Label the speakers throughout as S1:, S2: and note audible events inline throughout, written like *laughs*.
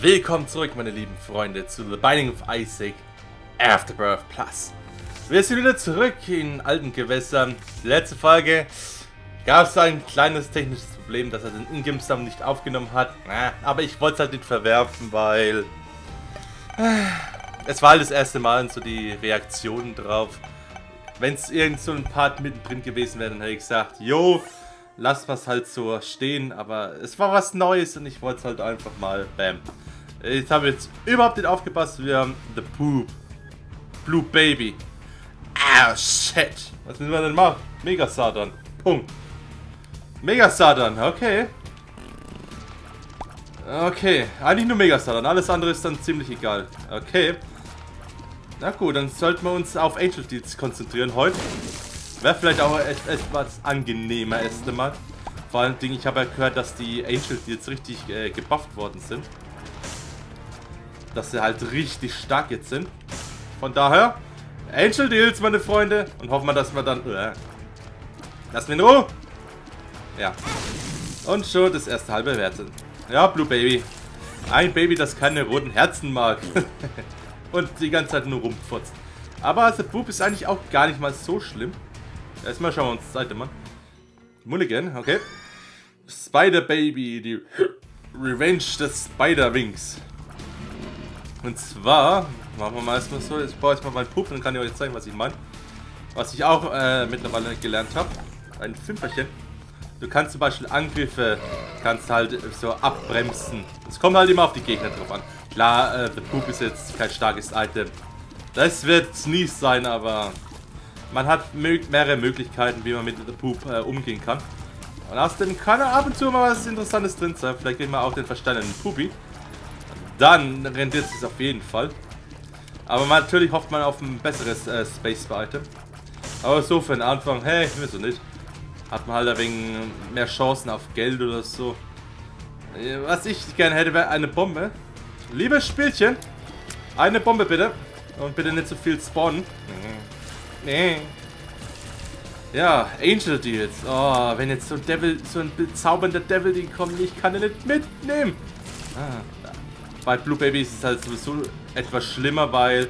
S1: Willkommen zurück, meine lieben Freunde, zu The Binding of Isaac Afterbirth Plus. Wir sind wieder zurück in alten Gewässern. Letzte Folge gab es ein kleines technisches Problem, dass er den Ingame-Sum nicht aufgenommen hat. Aber ich wollte es halt nicht verwerfen, weil äh, es war halt das erste Mal und so die Reaktionen drauf. Wenn es irgend so ein Part mittendrin gewesen wäre, dann hätte ich gesagt, yo, lass was halt so stehen, aber es war was Neues und ich wollte es halt einfach mal, bam. Ich habe jetzt überhaupt nicht aufgepasst, wir haben The Poop. Blue Baby. Ah, shit. Was müssen wir denn machen? Mega Satan. Punkt. Mega Satan, okay. Okay, eigentlich nur Mega Satan. Alles andere ist dann ziemlich egal. Okay. Na gut, dann sollten wir uns auf Angel Deeds konzentrieren heute. Wäre vielleicht auch etwas angenehmer erst einmal. Vor allen Dingen, ich habe ja gehört, dass die Angel Deals richtig äh, gebufft worden sind. Dass sie halt richtig stark jetzt sind. Von daher, Angel Deals, meine Freunde. Und hoffen wir, dass wir dann... Äh, lassen wir in Ruhe. Ja. Und schon das erste halbe Wert sind. Ja, Blue Baby. Ein Baby, das keine roten Herzen mag. *laughs* Und die ganze Zeit nur rumfurzt. Aber The Boob ist eigentlich auch gar nicht mal so schlimm. Erstmal schauen wir uns die Seite mal. Mulligan, okay. Spider Baby, die Revenge des Spider Wings. Und zwar, machen wir mal erstmal so, ich baue erstmal meinen Puff und dann kann ich euch zeigen, was ich meine. Was ich auch äh, mittlerweile gelernt habe. Ein Fünferchen. Du kannst zum Beispiel Angriffe, kannst halt so abbremsen. Es kommt halt immer auf die Gegner drauf an. Klar, äh, The Poop ist jetzt kein starkes Item. Das wird nie sein, aber man hat mehrere Möglichkeiten, wie man mit The Poop äh, umgehen kann. Und außerdem kann er ab und zu mal was Interessantes drin sein. Vielleicht kriegen wir auch den versteinerten Pupi. Dann rendiert es auf jeden Fall. Aber natürlich hofft man auf ein besseres äh, Space-Item. Aber so für den Anfang, hey, wieso nicht? Hat man halt wenig mehr Chancen auf Geld oder so. Was ich gerne hätte, wäre eine Bombe. Liebes Spielchen, eine Bombe bitte. Und bitte nicht so viel spawnen. Nee. Ja, Angel Deals. Oh, wenn jetzt so ein Devil, so ein bezaubernder Devil Deal kommt, ich kann ihn nicht mitnehmen. Ah, bei Blue Baby ist es halt sowieso etwas schlimmer, weil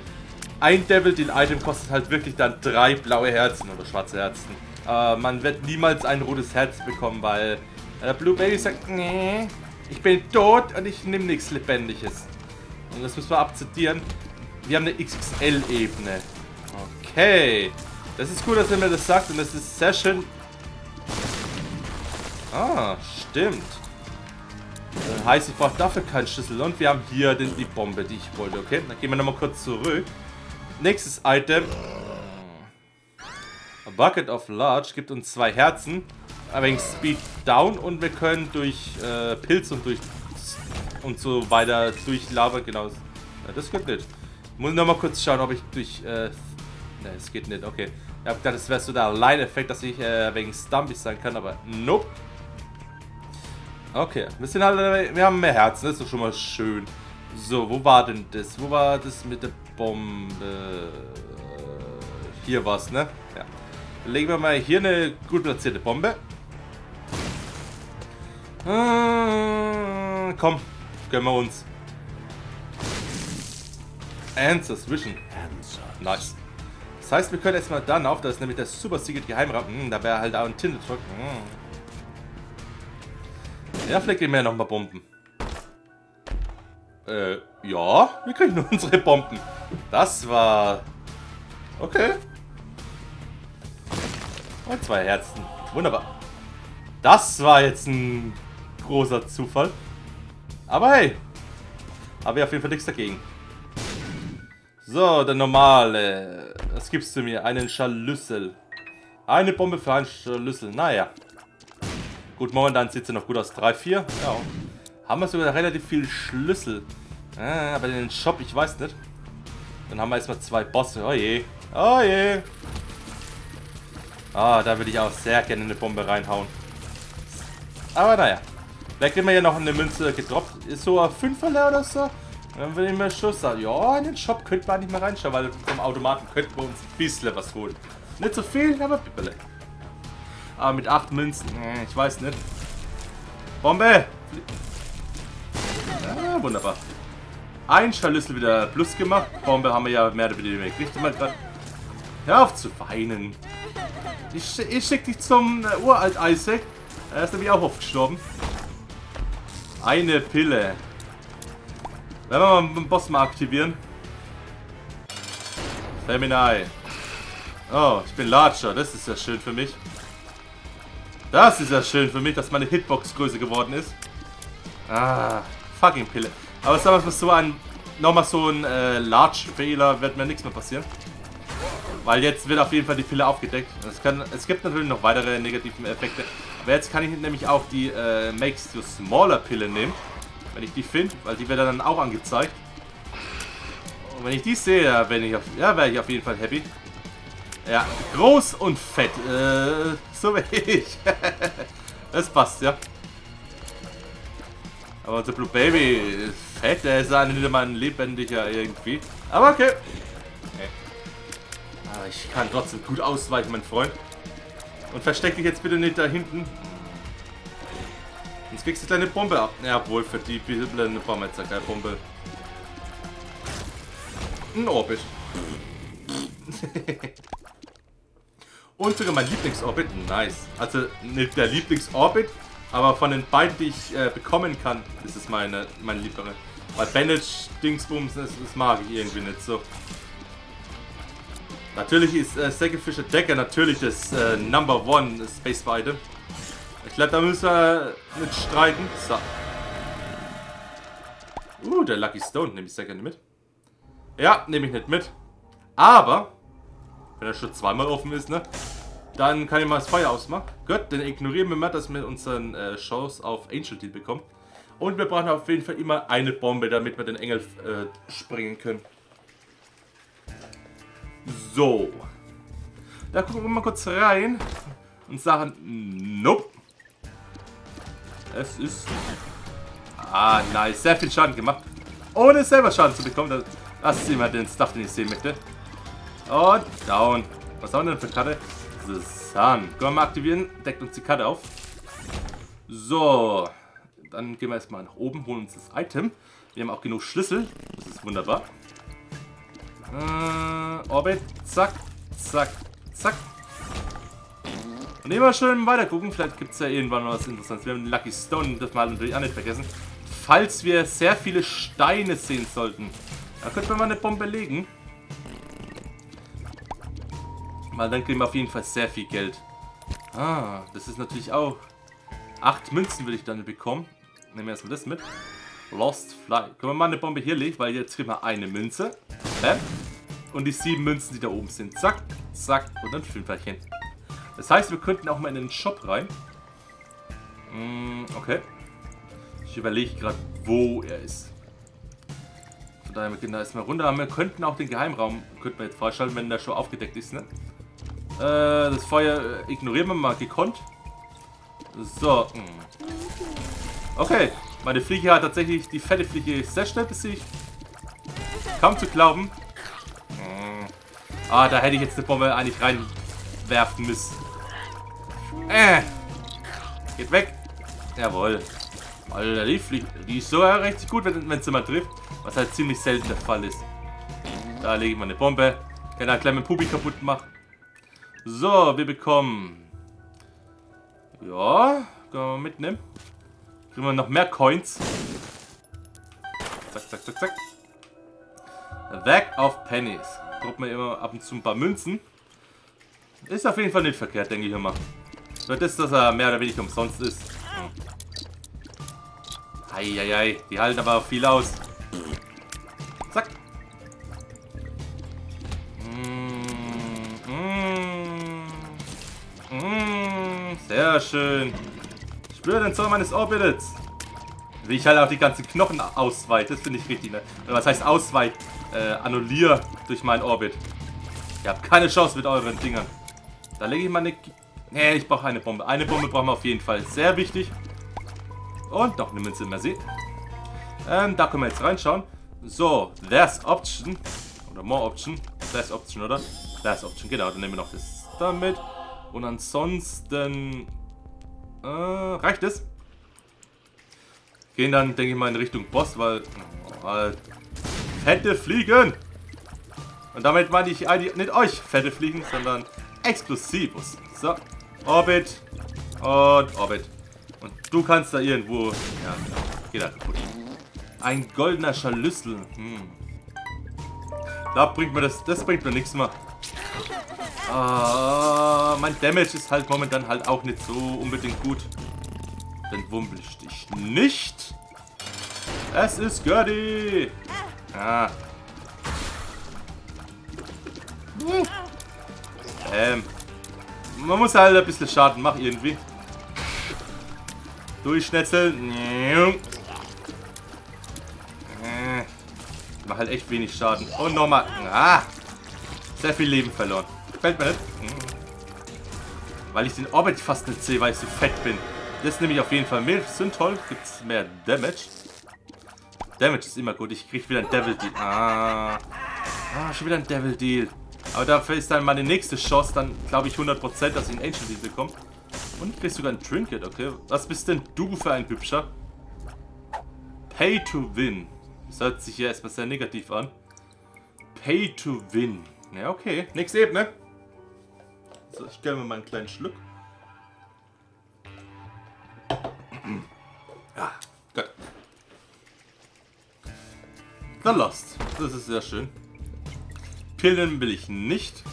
S1: ein Devil Deal Item kostet halt wirklich dann drei blaue Herzen oder schwarze Herzen. Äh, man wird niemals ein rotes Herz bekommen, weil äh, Blue Baby sagt, nee, ich bin tot und ich nehme nichts Lebendiges. Und das müssen wir akzeptieren. Wir haben eine XXL-Ebene. Okay. Das ist gut, dass er mir das sagt und das ist sehr schön. Ah, stimmt. Das heißt, ich brauche dafür keinen Schlüssel. Und wir haben hier den, die Bombe, die ich wollte. Okay, dann gehen wir nochmal kurz zurück. Nächstes Item. A Bucket of Large gibt uns zwei Herzen. Ein wenig Speed down und wir können durch äh, Pilz und durch und so weiter durch Lava, genau. Ja, das geht nicht. Ich muss nochmal kurz schauen, ob ich durch... Äh, ne, es geht nicht, okay. Ich hab gedacht, das wäre so der Line-Effekt, dass ich äh, wegen Stumpy sein kann, aber nope. Okay, wir sind halt, wir haben mehr Herzen, das ist doch schon mal schön. So, wo war denn das? Wo war das mit der Bombe? Hier war's, ne? Ja. Legen wir mal hier eine gut platzierte Bombe. Hm, komm, gönnen wir uns. Answers Vision. Nice. Das heißt, wir können erstmal dann auf, das ist nämlich der Super Secret Geheimraum. Hm, da wäre halt auch ein Tintedruck. Hm. Ja, vielleicht kriegen wir ja nochmal Bomben. Äh, ja, wir kriegen nur *laughs* unsere Bomben. Das war... Okay. Und zwei Herzen. Wunderbar. Das war jetzt ein großer Zufall. Aber hey, habe ich auf jeden Fall nichts dagegen. So, der normale. Was gibst du mir? Einen Scharlüssel. Eine Bombe für einen Scharlüssel. Naja. Gut, momentan sieht sie noch gut aus. 3, 4. Ja. Haben wir sogar relativ viel Schlüssel. Ah, aber den Shop, ich weiß nicht. Dann haben wir erstmal zwei Bosse. Oh je. Oh je. Ah, da würde ich auch sehr gerne eine Bombe reinhauen. Aber naja. Vielleicht kriegen wir ja noch eine Münze gedroppt. Ist so ein Fünferle oder so. Dann will ich mir schon sagen, ja, in den Shop könnte man nicht mehr reinschauen, weil vom Automaten könnten wir uns ein bisschen was holen. Nicht so viel, aber bippele. Aber mit 8 Münzen, ich weiß nicht. Bombe! Ja, wunderbar. ein Scharlüssel wieder plus gemacht. Bombe haben wir ja mehr oder weniger gekriegt. Hör auf zu weinen. Ich, ich schick dich zum äh, Uralt Isaac. Er ist nämlich auch oft gestorben. Eine Pille. Wenn wir mal den Boss mal aktivieren. Feminine. Oh, ich bin Larger. Das ist ja schön für mich. Das ist ja schön für mich, dass meine Hitbox größer geworden ist. Ah, fucking Pille. Aber sagen wir mal so ein, nochmal so ein äh, Large-Fehler wird mir nichts mehr passieren. Weil jetzt wird auf jeden Fall die Pille aufgedeckt. Es, kann, es gibt natürlich noch weitere negative Effekte. Aber jetzt kann ich nämlich auch die äh, Makes to Smaller Pille nehmen. Wenn ich die finde, weil die wird dann auch angezeigt. Und wenn ich die sehe, ja, ich auf, ja, wäre ich auf jeden Fall happy. Ja, groß und fett. Äh, *laughs* so wie ich. das passt, ja. Aber unser Blue Baby ist fett. Der ist nicht mal ein lebendiger irgendwie. Aber okay. okay. Aber ich kann trotzdem gut ausweichen, mein Freund. Und versteck dich jetzt bitte nicht da hinten. Sonst kriegst du deine Bombe ab. Ja, wohl für die blende Bombe jetzt keine Bombe. Ein Orbit. *laughs* Und sogar mein Lieblingsorbit. Nice. Also nicht der Lieblingsorbit, aber von den beiden, die ich äh, bekommen kann, ist es meine, meine Liebere. Weil Bandage Dingsbums, das, das mag ich irgendwie nicht so. Natürlich ist äh, Sacrificial Decker natürlich das äh, Number One Space Item. Glaube, da müssen wir nicht streiten. So. Uh, der Lucky Stone nehme ich sehr gerne mit. Ja, nehme ich nicht mit. Aber, wenn er schon zweimal offen ist, ne? Dann kann ich mal das Feuer ausmachen. Gut, dann ignorieren wir mal, dass wir unseren äh, Chance auf Angel Deal bekommen. Und wir brauchen auf jeden Fall immer eine Bombe, damit wir den Engel äh, springen können. So. Da gucken wir mal kurz rein und sagen, nope. Es ist... Ah, nice. Sehr viel Schaden gemacht. Ohne selber Schaden zu bekommen. Das ist immer den Stuff, den ich sehen möchte. Und down. Was haben wir denn für Karte? The Sun. Können wir mal aktivieren. Deckt uns die Karte auf. So. Dann gehen wir erstmal nach oben, holen uns das Item. Wir haben auch genug Schlüssel. Das ist wunderbar. Äh, Orbit. Zack. Zack. Zack. Und immer schön weiter gucken. Vielleicht gibt es ja irgendwann noch was Interessantes. Wir haben den Lucky Stone. Das mal natürlich auch nicht vergessen. Falls wir sehr viele Steine sehen sollten. Da könnten wir mal eine Bombe legen. Weil dann kriegen wir auf jeden Fall sehr viel Geld. Ah, das ist natürlich auch... Acht Münzen will ich dann bekommen. Nehmen wir erstmal das mit. Lost Fly. Können wir mal eine Bombe hier legen, weil jetzt kriegen wir eine Münze. Bam. Und die sieben Münzen, die da oben sind. Zack, zack und ein Fünferchen. Das heißt, wir könnten auch mal in den Shop rein. Mm, okay. Ich überlege gerade, wo er ist. Von daher, wir gehen da erstmal runter. Wir könnten auch den Geheimraum, könnten wir jetzt freischalten, wenn der schon aufgedeckt ist, ne? Äh, das Feuer ignorieren wir mal gekonnt. So. Hm. Okay. Meine Fliege hat tatsächlich die fette Fliege sehr schnell besiegt. Kaum zu glauben. Hm. Ah, da hätte ich jetzt eine Bombe eigentlich reinwerfen müssen. Äh. Geht weg. Jawohl. Alter, die Fliege, die ist so richtig gut, wenn, wenn sie mal trifft. Was halt ziemlich selten der Fall ist. Da lege ich mal eine Bombe. Kann einen kleinen Pubi kaputt machen. So, wir bekommen... Ja, können wir mitnehmen. Kriegen wir noch mehr Coins. Zack, zack, zack, zack. Bag of Pennies. Druckt man immer ab und zu ein paar Münzen. Ist auf jeden Fall nicht verkehrt, denke ich immer. Nur das, dass er mehr oder weniger umsonst ist. Eieiei, die halten aber viel aus. Zack. Sehr schön. Spüre den Zorn meines Orbitals. Wie ich halt auch die ganzen Knochen ausweite, das finde ich richtig, ne? Was heißt ausweit? Äh, annullier durch meinen Orbit. Ihr habt keine Chance mit euren Dingern. Da lege ich mal eine... Nee, ich brauche eine Bombe. Eine Bombe brauchen wir auf jeden Fall. Sehr wichtig. Und noch eine Münze, merci. Ähm, da können wir jetzt reinschauen. So, there's option. Oder more option. There's option, oder? There's option, genau. Dann nehmen wir noch das damit. Und ansonsten äh, reicht es. Gehen dann, denke ich mal, in Richtung Boss, weil, weil fette Fliegen. Und damit meine ich nicht euch fette Fliegen, sondern Explosivus. So, Orbit und Orbit. Und du kannst da irgendwo... Ja. Geht da kaputt. Ein goldener Scharlüssel. Hm. Da bringt mir das... Das bringt mir nichts mehr. Ah, mein Damage ist halt momentan halt auch nicht so unbedingt gut. Dann wumpel ich dich nicht. Es ist Gertie. Ah. Hm. Ähm. Man muss halt ein bisschen Schaden machen irgendwie. Durchschnetzeln. Äh. Mach halt echt wenig Schaden. Und nochmal. Ah. Sehr viel Leben verloren. Gefällt mir nicht. Hm. Weil ich den Orbit fast nicht sehe, weil ich so fett bin. Das nehme ich auf jeden Fall mit. Gibt es mehr Damage. Damage ist immer gut. Ich kriege wieder ein Devil Deal. Ah. Ah, schon wieder ein Devil Deal. Aber dafür ist dann meine nächste Chance, dann glaube ich 100%, dass ich einen Angel Deal bekomme. Und kriegst sogar ein Trinket, okay. Was bist denn du für ein Hübscher? Pay to win. Das hört sich hier erstmal sehr negativ an. Pay to win. Ja, okay. Nächste Ebene. So, ich gönne mir mal einen kleinen Schluck. Ja, gut. The Lost. Das ist sehr schön. Pillen will ich nicht.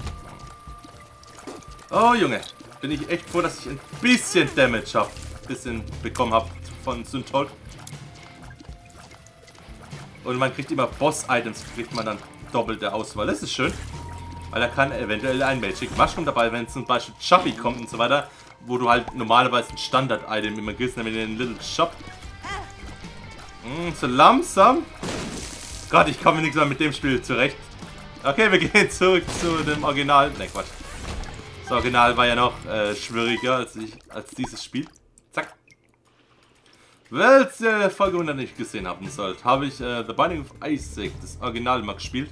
S1: Oh, Junge. Bin ich echt froh, dass ich ein bisschen Damage habe. Bisschen bekommen habe von Synthold. Und man kriegt immer Boss-Items, kriegt man dann doppelte Auswahl. Das ist schön. Weil da kann eventuell ein Magic Mushroom dabei, wenn zum Beispiel Chubby kommt und so weiter, wo du halt normalerweise ein Standard-Item immer kriegst, nämlich den Little Shop. Hm, so langsam. Gott, ich komme nicht mehr mit dem Spiel zurecht. Okay, wir *laughs* gehen zurück zu dem Original. Ne, Quatsch. Das Original war ja noch äh, schwieriger als, ich, als dieses Spiel. Zack. Weil ihr Folge 100 nicht gesehen haben sollt, habe ich äh, The Binding of Isaac, das Original mal gespielt.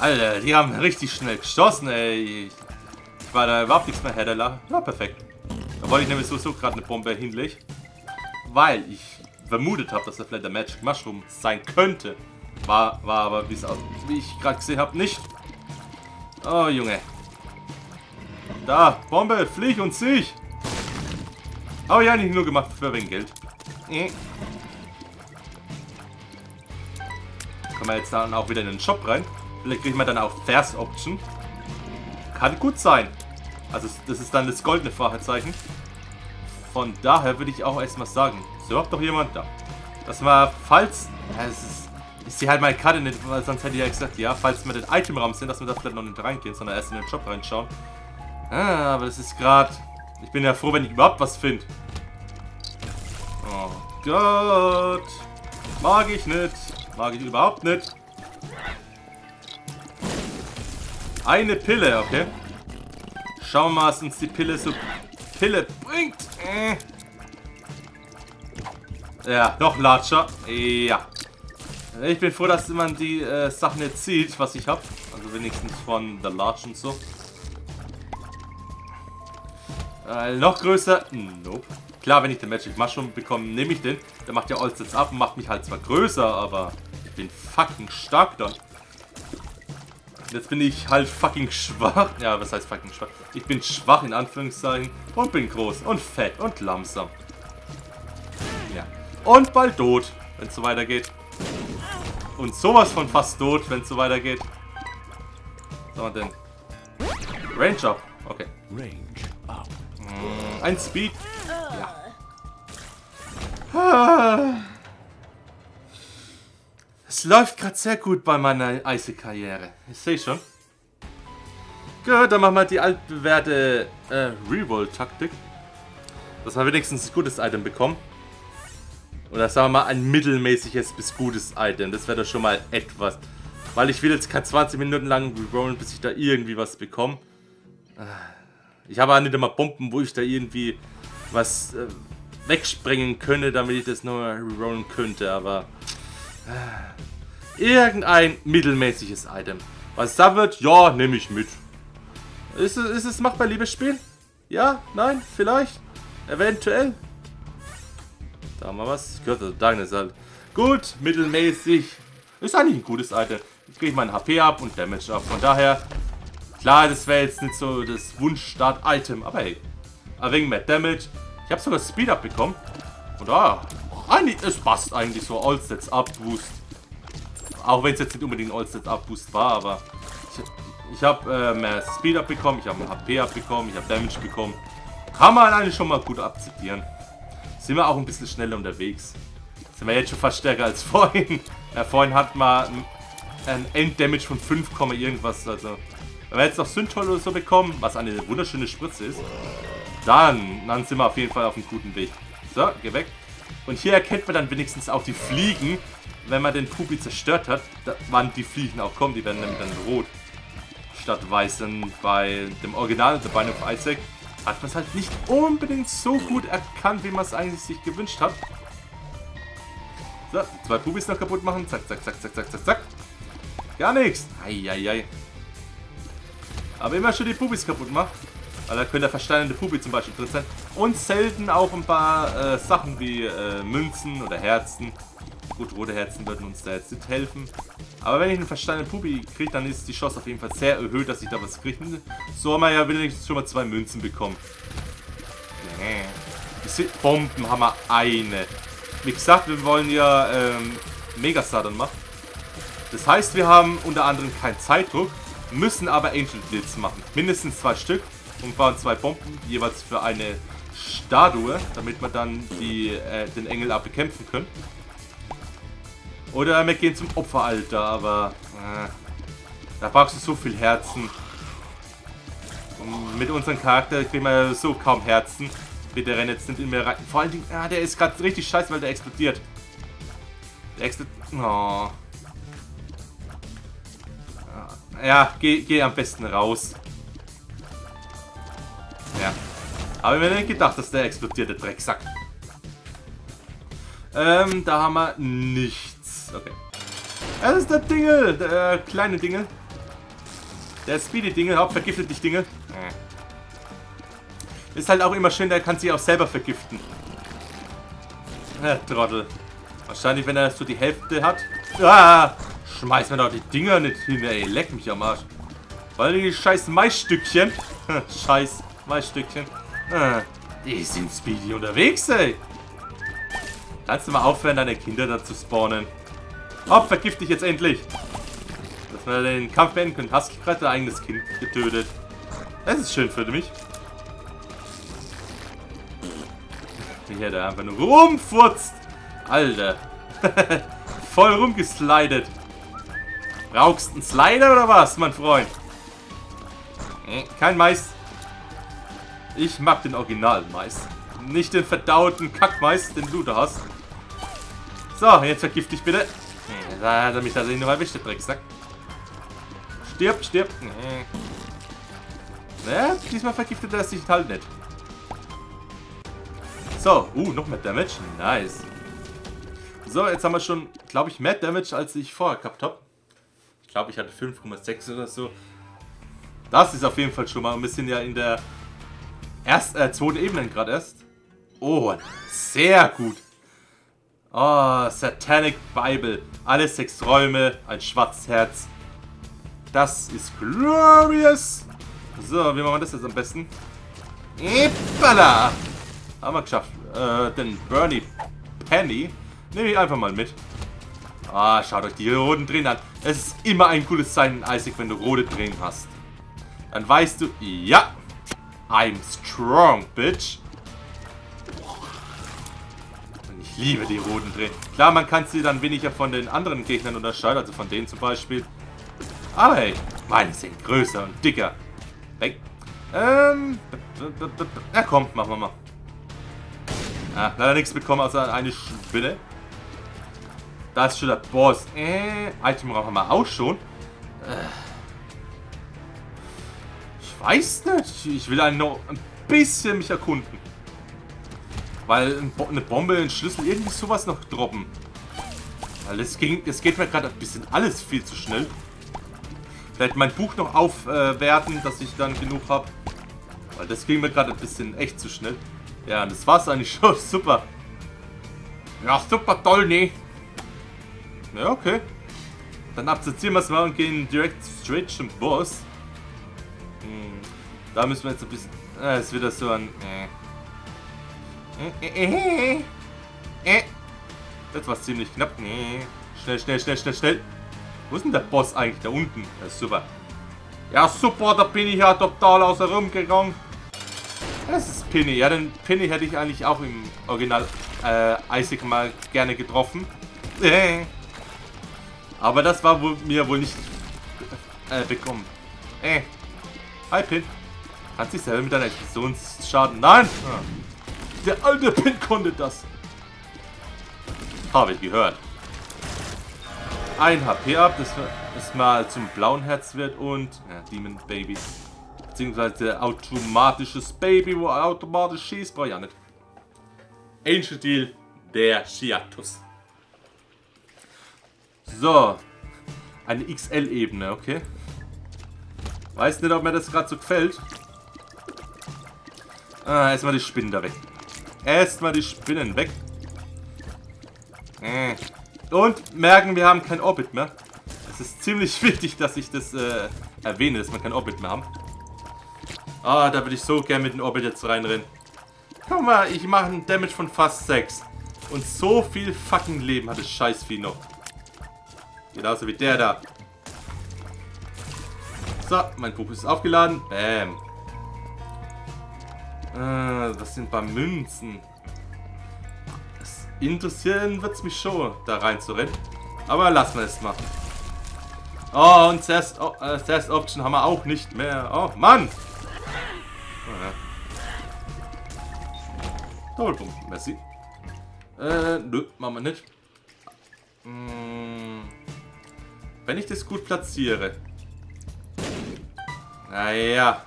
S1: Alter, die haben richtig schnell geschossen, ey. Ich, ich war da überhaupt nichts mehr her, der Ja, perfekt. Da wollte ich nämlich sowieso gerade eine Bombe hinlegen. Weil ich vermutet habe, dass der vielleicht der Magic Mushroom sein könnte. War, war aber, wie ich gerade gesehen habe, nicht. Oh, Junge. Da, Bombe, flieg und zieh. Aber ja, nicht nur gemacht für wegen Geld. Äh. Kommen wir jetzt dann auch wieder in den Shop rein. Vielleicht kriegen wir dann auch Fast Option. Kann gut sein. Also das ist dann das goldene Fragezeichen. Von daher würde ich auch erstmal sagen, so überhaupt doch jemand da. Dass wir, falls... Ja, ist, ich sehe halt meine Karte nicht, weil sonst hätte ich ja gesagt, ja, falls wir den Itemraum sind, dass wir da vielleicht noch nicht reingehen, sondern erst in den Shop reinschauen. Ah, aber das ist gerade... Ich bin ja froh, wenn ich überhaupt was finde. Oh Gott. Mag ich nicht. Mag ich überhaupt nicht. Eine Pille, okay. Schauen wir mal, was uns die Pille so... Pille bringt. Äh. Ja, noch Latscher. Ja. Ich bin froh, dass man die äh, Sachen jetzt sieht, was ich habe. Also wenigstens von The Large und so. Äh, noch größer. Nope. Klar, wenn ich den Magic Mushroom bekomme, nehme ich den. Der macht ja alles jetzt ab und macht mich halt zwar größer, aber ich bin fucking stark dann. Jetzt bin ich halt fucking schwach. Ja, was heißt fucking schwach? Ich bin schwach in Anführungszeichen und bin groß und fett und langsam. Ja. Und bald tot, wenn es so weitergeht. Und sowas von fast tot, wenn es so weitergeht. Was haben wir denn? Range up. Okay. Range up. Hm, ein Speed. Ja. Es läuft gerade sehr gut bei meiner Eise-Karriere. Ich sehe schon. Gut, dann machen wir die altbewährte äh, Reroll-Taktik. Dass wir wenigstens ein gutes Item bekommen. Oder sagen wir mal ein mittelmäßiges bis gutes Item. Das wäre doch schon mal etwas. Weil ich will jetzt kein 20 Minuten lang rerollen, bis ich da irgendwie was bekomme. Ich habe auch nicht immer Bomben, wo ich da irgendwie was äh, wegsprengen könnte, damit ich das nur rerollen könnte. Aber äh, irgendein mittelmäßiges Item. Was da wird, ja, nehme ich mit. Ist es, ist es machbar, liebes Spiel? Ja? Nein? Vielleicht? Eventuell? Da wir was. Gott, Darkness halt. Gut, mittelmäßig. Ist eigentlich ein gutes Item. Jetzt kriege ich meinen HP ab und Damage ab. Von daher, klar, das wäre jetzt nicht so das Wunschstart-Item, aber hey. Aber wegen mehr Damage. Ich habe sogar Speed up bekommen. Und ah, eigentlich, es passt eigentlich so. All-Stats Up Boost. Auch wenn es jetzt nicht unbedingt ein All-Stats Up Boost war, aber ich, ich habe äh, mehr Speed up bekommen, ich habe HP abbekommen, ich habe Damage bekommen. Kann man eigentlich schon mal gut akzeptieren. Sind wir auch ein bisschen schneller unterwegs. Sind wir jetzt schon fast stärker als vorhin. *laughs* Ja, vorhin hatten wir ein Enddamage von 5, irgendwas. Also, wenn wir jetzt noch Synthol oder so bekommen, was eine wunderschöne Spritze ist, dann, dann sind wir auf jeden Fall auf einem guten Weg. So, geh weg. Und hier erkennt man dann wenigstens auch die Fliegen, wenn man den Pupi zerstört hat, da, wann die Fliegen auch kommen. Die werden nämlich dann rot statt weiß. Und bei dem Original, The Binding of Isaac, hat man es halt nicht unbedingt so gut erkannt, wie man es eigentlich sich gewünscht hat. So, zwei Pubis noch kaputt machen. Zack, zack, zack, zack, zack, zack, zack. Gar nichts. Eieiei. Aber immer schon die Pubis kaputt machen. Weil da könnte der versteinerte Pubi zum Beispiel drin sein. Und selten auch ein paar äh, Sachen wie äh, Münzen oder Herzen. Gut, rote Herzen würden uns da jetzt nicht helfen. Aber wenn ich einen versteinerten Pubi kriege, dann ist die Chance auf jeden Fall sehr erhöht, dass ich da was kriege. So haben wir ja wenigstens schon mal zwei Münzen bekommen. Nee. Bomben haben wir eine. Wie gesagt, wir wollen ja ähm, Megastar dann machen. Das heißt, wir haben unter anderem keinen Zeitdruck, müssen aber Angel Blitz machen. Mindestens zwei Stück und bauen zwei Bomben, jeweils für eine Statue, damit wir dann die, äh, den Engel auch bekämpfen können. Oder wir gehen zum Opferalter, aber äh, da brauchst du so viel Herzen. Und mit unserem Charakter kriegen wir so kaum Herzen. Bitte renn jetzt nicht in mir rein. Vor allen Dingen, ah, der ist gerade richtig scheiße, weil der explodiert. Der explodiert. Oh. Ja, geh, geh am besten raus. Ja. Aber ich mir nicht gedacht, dass der explodierte Drecksack. Ähm, da haben wir nichts. Okay. Das ist der Dingel, der äh, kleine Dingel. Der Speedy-Dingel, hauptvergiftet dich Dingel. Ist halt auch immer schön, der kann sich auch selber vergiften. Ja, Trottel. Wahrscheinlich, wenn er so die Hälfte hat. Ah, schmeiß mir doch die Dinger nicht hin, ey. Leck mich am Arsch. Weil die scheiß Maisstückchen. *laughs* scheiß Maisstückchen. Ah, die sind speedy unterwegs, ey. Kannst du mal aufhören, deine Kinder da zu spawnen? Hopp, vergift dich jetzt endlich. Dass wir den Kampf beenden können. Hast du gerade dein eigenes Kind getötet? Das ist schön für mich. Hier der einfach nur rumfurzt. Alter. *laughs* Voll rumgeslidet. Brauchst du einen Slider oder was, mein Freund? Kein Mais. Ich mag den Original-Mais. Nicht den verdauten Kackmais, den du da hast. So, jetzt vergift dich bitte. Da hat er mich tatsächlich noch erwischt, der Drecksack. Stirb, stirb. Naja, diesmal vergiftet er sich halt nicht. So, uh, noch mehr Damage. Nice. So, jetzt haben wir schon, glaube ich, mehr Damage, als ich vorher gehabt habe. Ich glaube, ich hatte 5,6 oder so. Das ist auf jeden Fall schon mal ein bisschen ja in der erst, äh, zweiten Ebene gerade erst. Oh, sehr gut. Oh, Satanic Bible. Alle sechs Räume, ein schwarzes Herz. Das ist glorious. So, wie machen wir das jetzt am besten? Eppala! Haben wir geschafft. Äh, den Bernie Penny nehme ich einfach mal mit. Ah, schaut euch die roten Tränen an. Es ist immer ein cooles Zeichen, Isaac, wenn du rote Tränen hast. Dann weißt du, ja, I'm strong, bitch. Liebe die roten Tränen. Klar, man kann sie dann weniger von den anderen Gegnern unterscheiden, also von denen zum Beispiel. Aber hey, meine sind größer und dicker. Weg. Ähm, ja komm, machen wir mal. Ah, leider nichts bekommen, außer eine Spinne. Da ist schon der Boss. Äh, Itemraum haben wir auch schon. Äh. Ich weiß nicht. Ich will einen noch ein bisschen mich erkunden. Weil eine Bombe, ein Schlüssel, irgendwie sowas noch droppen. Weil es ging, es geht mir gerade ein bisschen alles viel zu schnell. Vielleicht mein Buch noch aufwerten, dass ich dann genug habe. Weil das ging mir gerade ein bisschen echt zu schnell. Ja, das war's eigentlich schon. *laughs* Super. Ja, super toll, ne? Ja, okay. Dann absorbieren wir es mal und gehen direkt straight zum Boss. Hm. Da müssen wir jetzt ein bisschen... Äh, ist wieder so ein... Äh. Äh, äh, äh. Das war ziemlich knapp. Schnell, schnell, schnell, schnell, schnell. Wo ist denn der Boss eigentlich? Da unten. Ja, super. Ja, super. Da bin ich ja total außer Rum gegangen. Das ist Penny. Ja, den Penny hätte ich eigentlich auch im Original äh, Isaac mal gerne getroffen. Aber das war wohl, mir wohl nicht äh, bekommen. Äh. Hi, Pin. Kannst dich selber mit deiner Explosionsschaden... Nein! Ah. Der alte Pin konnte das. Habe ich gehört. Ein HP ab, das es mal zum blauen Herz wird und ja, Demon Baby. Beziehungsweise automatisches Baby, wo automatisch schießt, brauche ich ja nicht. Angel Deal, der Shiatus. So. Eine XL-Ebene, okay. Weiß nicht, ob mir das gerade so gefällt. Ah, erstmal die Spinnen da weg. Erstmal die Spinnen weg. Äh. Und merken, wir haben kein Orbit mehr. Es ist ziemlich *laughs* wichtig, dass ich das äh, erwähne, dass wir kein Orbit mehr haben. Ah, da würde ich so gern mit dem Orbit jetzt reinrennen. Guck mal, ich mache einen Damage von fast 6. Und so viel fucking Leben hat das Scheißvieh noch. Genauso wie der da. So, mein Buch ist aufgeladen. Bam. Äh, das sind ein paar Münzen. Das interessieren wird es mich schon, da reinzurennen. Aber lassen wir es machen. Oh, und Zest, oh, äh, Zest Option haben wir auch nicht mehr. Oh, Mann! Oh, ja. Doppelpunkt, merci. Äh, nö, machen wir nicht. Hm, wenn ich das gut platziere. Naja.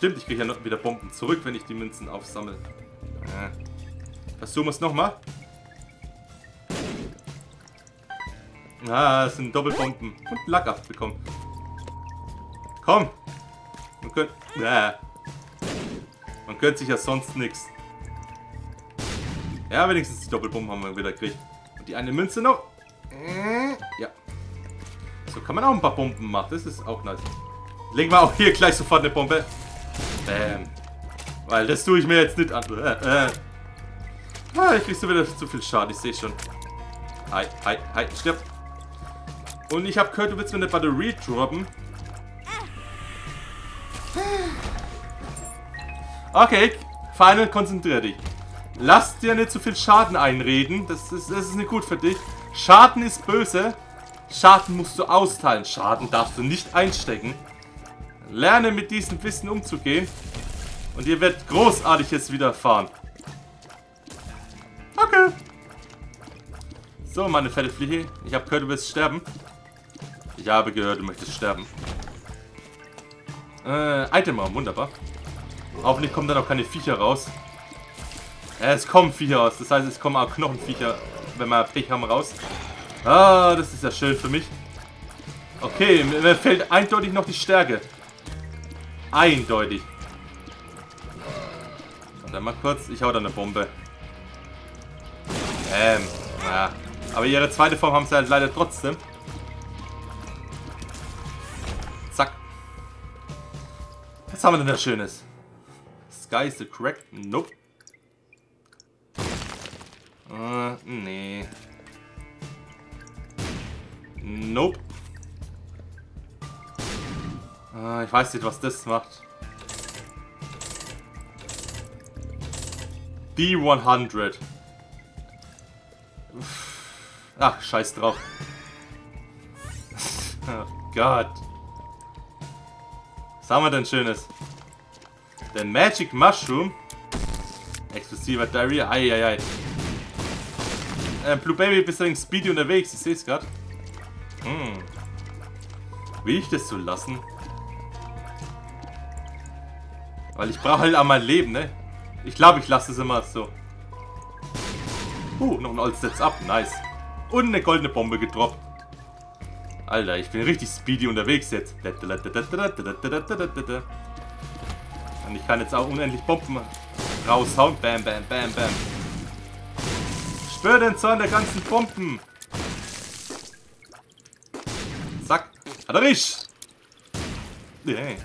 S1: Stimmt, ich kriege ja noch wieder Bomben zurück, wenn ich die Münzen aufsammle. Ja. Versuchen wir es nochmal. Ah, das sind Doppelbomben. Und Lack abbekommen. Komm! Man könnte... Ja. Man könnte sich ja sonst nichts. Ja, wenigstens die Doppelbomben haben wir wieder gekriegt. Und die eine Münze noch. Ja. So kann man auch ein paar Bomben machen. Das ist auch nice. Legen wir auch hier gleich sofort eine Bombe. Bam. Weil das tue ich mir jetzt nicht an. Äh, äh. Ah, ich krieg so wieder zu viel Schaden, ich sehe schon. Hi, hi, hi, stirb. Und ich habe gehört, du willst mir eine Batterie droppen. Okay, Final, konzentrier dich. Lass dir nicht zu viel Schaden einreden. Das ist, das ist nicht gut für dich. Schaden ist böse. Schaden musst du austeilen. Schaden darfst du nicht einstecken. Lerne mit diesem Wissen umzugehen. Und ihr werdet Großartiges widerfahren. Okay. So, meine fette Fliege. Ich habe gehört, du wirst sterben. Ich habe gehört, du möchtest sterben. Äh, Itemraum, wunderbar. Hoffentlich kommen da noch keine Viecher raus. Ja, es kommen Viecher raus. Das heißt, es kommen auch Knochenviecher, wenn wir Pech haben, raus. Ah, das ist ja schön für mich. Okay, mir fällt eindeutig noch die Stärke. Eindeutig. Warte mal kurz, ich hau da eine Bombe. Ähm, naja. Aber ihre zweite Form haben sie halt leider trotzdem. Zack. Was haben wir denn da Schönes? Sky is the crack? Nope. Äh, nee. Nope. Äh, ich weiß nicht, was das macht. D100. Ach, scheiß drauf. *laughs* oh Gott. Was haben wir denn Schönes? Der Magic Mushroom. Exklusiver Diarrhea. Eieiei. Äh, Blue Baby bist du Speedy unterwegs. Ich sehe es gerade. Hm. Will ich das so lassen? Weil ich brauche halt auch mein Leben, ne? Ich glaube, ich lasse es immer so. Uh, noch ein All Sets up. Nice. Und eine goldene Bombe gedroppt. Alter, ich bin richtig speedy unterwegs jetzt. Und ich kann jetzt auch unendlich Bomben raushauen. Bam, bam, bam, bam. Spür den Zorn der ganzen Bomben. Hat er recht. Yeah.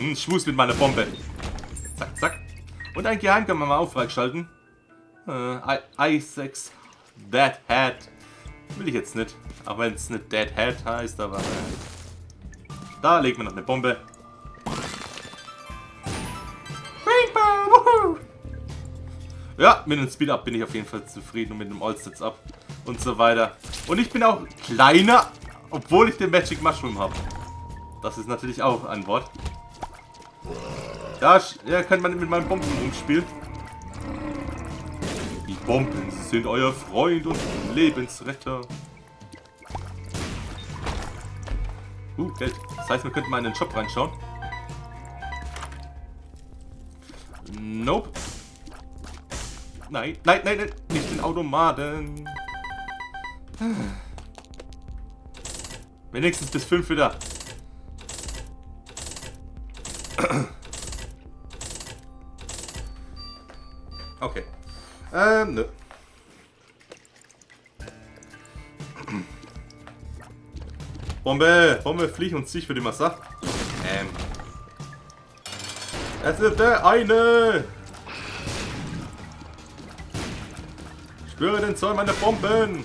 S1: Hm, Schmus mit meiner Bombe. Zack, zack. Und ein Geheim kann man mal auch freischalten. Äh, i6 Dead Hat. Will ich jetzt nicht. Auch wenn es nicht Dead Hat heißt, aber... Äh, da legt man noch eine Bombe. Ja, mit dem Speed-Up bin ich auf jeden Fall zufrieden und mit dem All-Stats-Up und so weiter. Und ich bin auch kleiner, obwohl ich den Magic Mushroom habe. Das ist natürlich auch ein Wort. Ja, ja, kann man mit meinen Bomben umspielen. Die Bomben sind euer Freund und Lebensretter. Uh, Geld. Das heißt, wir könnten mal in den Shop reinschauen. Nope. Nein, nein, nein, nein. Nicht den Automaten. Wenigstens bis 5 wieder. Okay. Ähm, nö. Bombe! Bombe, flieg und zieh, würde ich mal sagen. Ähm. Es ist der eine! Spüre den Zoll meiner Bomben!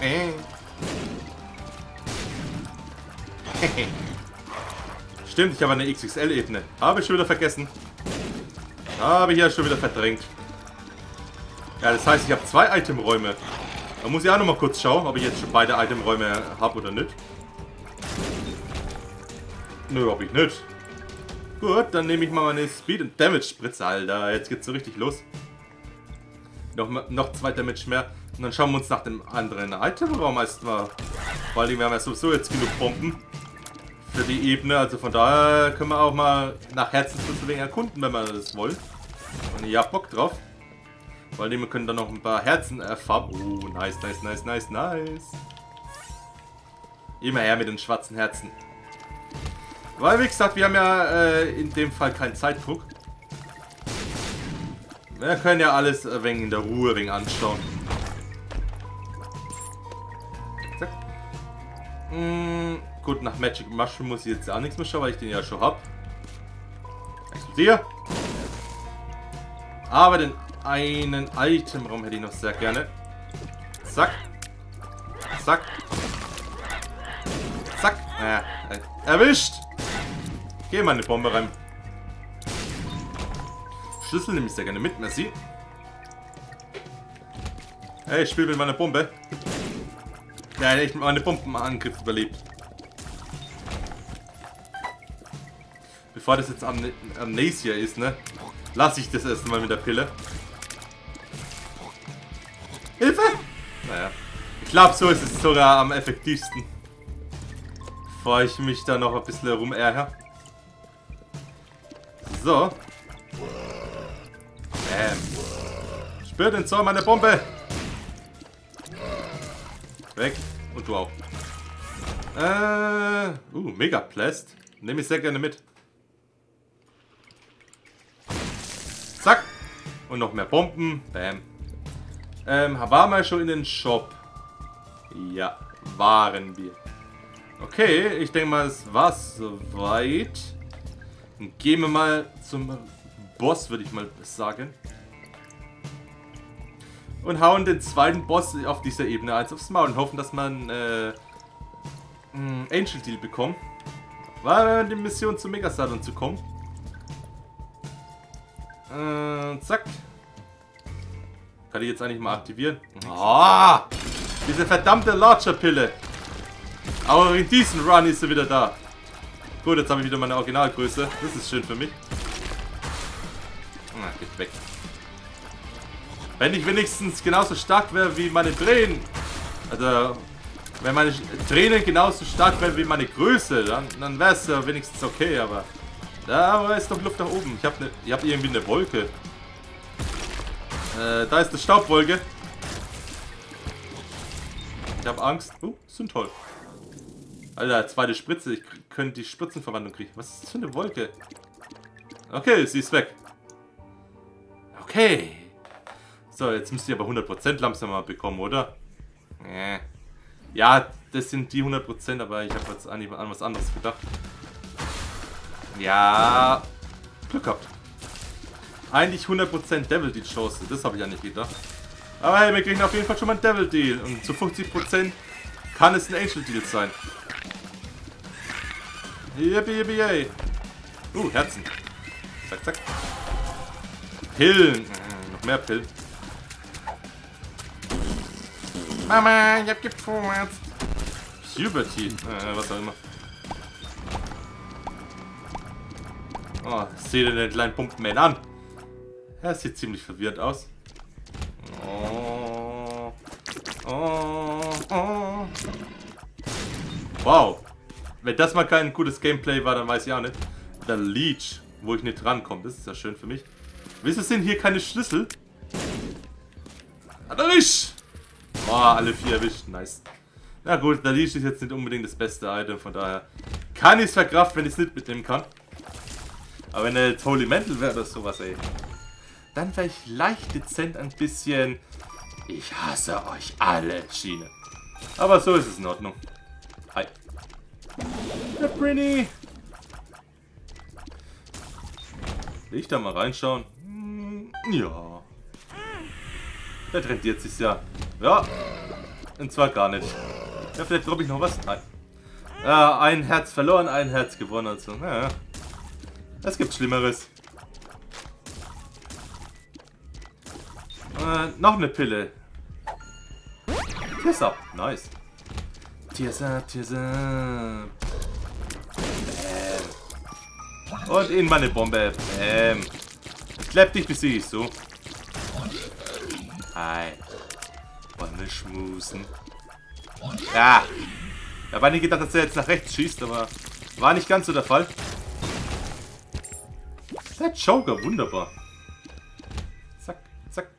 S1: Äh. Äh. *laughs* Stimmt, ich habe eine XXL-Ebene. Habe ich schon wieder vergessen. Habe ich ja schon wieder verdrängt. Ja, das heißt, ich habe zwei Itemräume. Da muss ich auch noch mal kurz schauen, ob ich jetzt schon beide Itemräume habe oder nicht. Nö, ob ich nicht. Gut, dann nehme ich mal meine Speed and Damage Spritze, Alter. Jetzt geht's so richtig los. Noch, noch zwei Damage mehr. Und dann schauen wir uns nach dem anderen Itemraum erstmal. Weil wir haben ja sowieso jetzt genug Bomben für die Ebene. Also von daher können wir auch mal nach Herzenswunsch wegen erkunden, wenn wir das wollen. Und ich hab Bock drauf. Weil wir können dann noch ein paar Herzen erfahren. Oh, nice, nice, nice, nice, nice. Immer her mit den schwarzen Herzen. Weil, wie gesagt, wir haben ja äh, in dem Fall keinen Zeitdruck. Wir können ja alles ein wenig in der Ruhe wegen anschauen. Zack. Mm, gut, nach Magic Mushroom muss ich jetzt auch nichts mehr schauen, weil ich den ja schon habe. Explodier. Aber den einen Itemraum hätte ich noch sehr gerne. Zack. Zack. Zack. Ja, erwischt. Geh mal eine Bombe rein. Schlüssel nehme ich sehr gerne mit, merci. Hey, ich spiele mit meiner Bombe. Ja, ich meine Bombenangriff überlebt. Bevor das jetzt Am Amnesia ist, ne? Lasse ich das erstmal mit der Pille. Hilfe! Naja. Ich glaube, so ist es sogar am effektivsten. Bevor ich mich da noch ein bisschen rumärger. So. Bam. Spür den Zorn meiner Bombe. Weg. Und du auch. Äh. Uh, Mega Plast. Nehme ich sehr gerne mit. Und noch mehr Bomben. Bam. Ähm, waren wir schon in den Shop? Ja, waren wir. Okay, ich denke mal, es war soweit. Dann gehen wir mal zum Boss, würde ich mal sagen. Und hauen den zweiten Boss auf dieser Ebene eins aufs Maul und hoffen, dass man äh, Angel Deal bekommt. War die Mission zum Megasaturn zu kommen. Äh, zack. Kann ich jetzt eigentlich mal aktivieren? Oh, diese verdammte Launcher-Pille. Aber in diesem Run ist sie wieder da. Gut, jetzt habe ich wieder meine Originalgröße. Das ist schön für mich. Na, geht weg. Wenn ich wenigstens genauso stark wäre wie meine Tränen. Also, wenn meine Tränen genauso stark wären wie meine Größe, dann, dann wäre es ja wenigstens okay, aber... Da ist doch Luft nach oben. Ich habe ne, hab irgendwie eine Wolke. Äh, da ist eine Staubwolke. Ich habe Angst. Oh, sind toll. Alter, zweite Spritze. Ich könnte die Spritzenverwandlung kriegen. Was ist das für eine Wolke? Okay, sie ist weg. Okay. So, jetzt müsst ihr aber 100% langsam mal bekommen, oder? Äh. Ja, das sind die 100%, aber ich habe jetzt an was anderes gedacht. Ja, Glück gehabt. Eigentlich 100% Devil Deal Chance, das habe ich ja nicht gedacht. Aber hey, wir kriegen auf jeden Fall schon mal ein Devil Deal. Und zu 50% kann es ein Angel Deal sein. Yippie, yippie, yay. Uh, Herzen. Zack, zack. Pillen. Äh, noch mehr Pillen. Mama, ich hab gefurzt. Puberty. Äh, was auch immer. Oh, seht ihr den kleinen Pumpman an. Er sieht ziemlich verwirrt aus. Oh. Oh. Oh. Wow. Wenn das mal kein gutes Gameplay war, dann weiß ich auch nicht. Der Leech, wo ich nicht rankomme. Das ist ja schön für mich. Wieso sind hier keine Schlüssel? Hat er nicht! Oh, alle vier erwischt. Nice. Na gut, der Leech ist jetzt nicht unbedingt das beste Item, von daher kann ich es verkraften, wenn ich es nicht mitnehmen kann. Aber wenn er jetzt Holy Mental wäre oder sowas, ey. Dann wäre ich leicht dezent ein bisschen... Ich hasse euch alle, Schiene. Aber so ist es in Ordnung. Hi. Der Brinny. Will ich da mal reinschauen? Hm, ja. Der rentiert sich ja. Ja. Und zwar gar nicht. Ja, vielleicht droppe ich noch was. Nein. Äh, ein Herz verloren, ein Herz gewonnen. Also, naja. Es gibt Schlimmeres. Äh, noch eine Pille. Up. Nice. Tears up. Bam. Und in meine Bombe. Bam. Klepp dich, besiege ich so. Hi. Wir schmusen? Ja. Ich habe nicht gedacht, dass er jetzt nach rechts schießt, aber war nicht ganz so der Fall. Der Joker, wunderbar. Zack, zack.